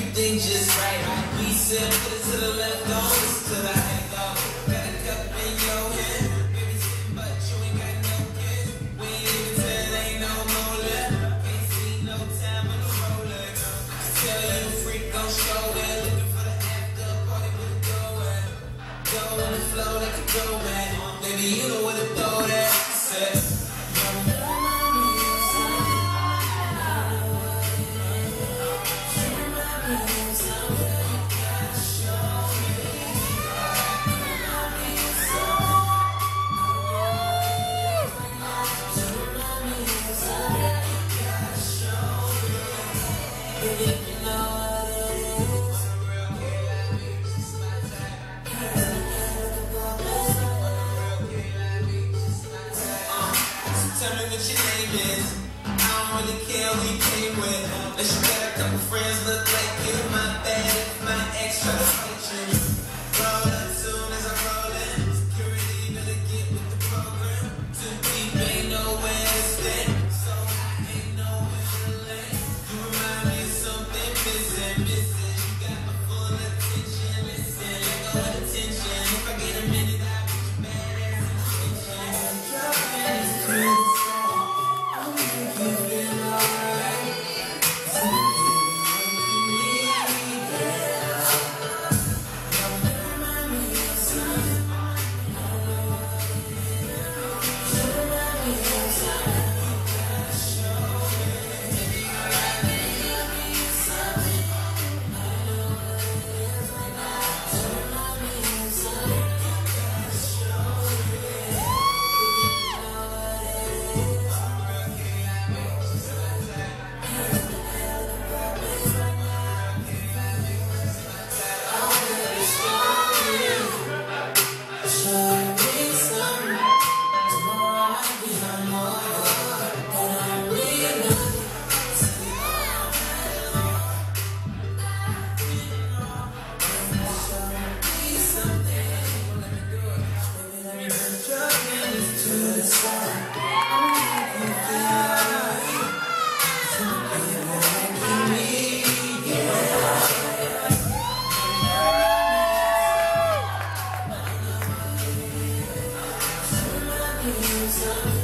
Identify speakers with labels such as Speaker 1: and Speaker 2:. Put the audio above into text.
Speaker 1: everything just right. We said to the left, always to the right, dog. Got a cup in your hand. Baby, sitting, but you ain't got no kids. We ain't even tell ain't no more left. Can't see no time on the Rolex. I tell you, freak on shoulder. Looking for the after party with a go at. Go on the flow like a go at. Baby, you know where to throw that. Tell me what your name is. I don't really care who you came with. Unless It's a